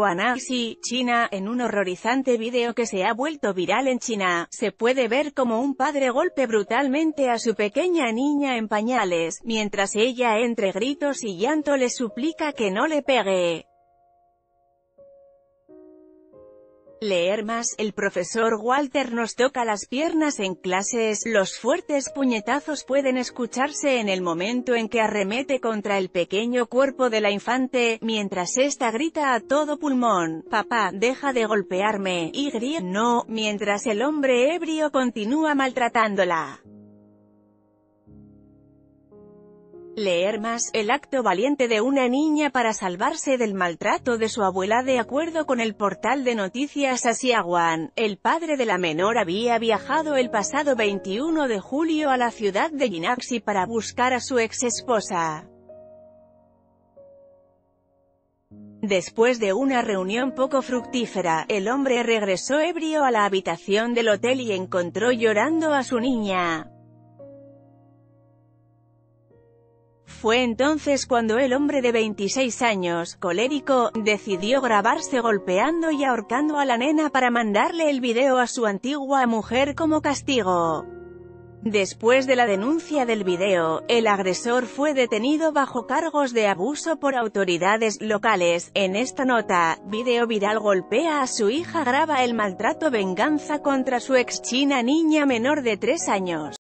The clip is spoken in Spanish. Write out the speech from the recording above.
Guangxi, China, en un horrorizante video que se ha vuelto viral en China, se puede ver como un padre golpe brutalmente a su pequeña niña en pañales, mientras ella entre gritos y llanto le suplica que no le pegue. Leer más, el profesor Walter nos toca las piernas en clases, los fuertes puñetazos pueden escucharse en el momento en que arremete contra el pequeño cuerpo de la infante, mientras ésta grita a todo pulmón, papá, deja de golpearme, y no, mientras el hombre ebrio continúa maltratándola. Leer más, el acto valiente de una niña para salvarse del maltrato de su abuela de acuerdo con el portal de noticias Asiaguan, el padre de la menor había viajado el pasado 21 de julio a la ciudad de Yinaxi para buscar a su ex esposa. Después de una reunión poco fructífera, el hombre regresó ebrio a la habitación del hotel y encontró llorando a su niña. Fue entonces cuando el hombre de 26 años, colérico, decidió grabarse golpeando y ahorcando a la nena para mandarle el video a su antigua mujer como castigo. Después de la denuncia del video, el agresor fue detenido bajo cargos de abuso por autoridades locales. En esta nota, video viral golpea a su hija graba el maltrato venganza contra su ex china niña menor de 3 años.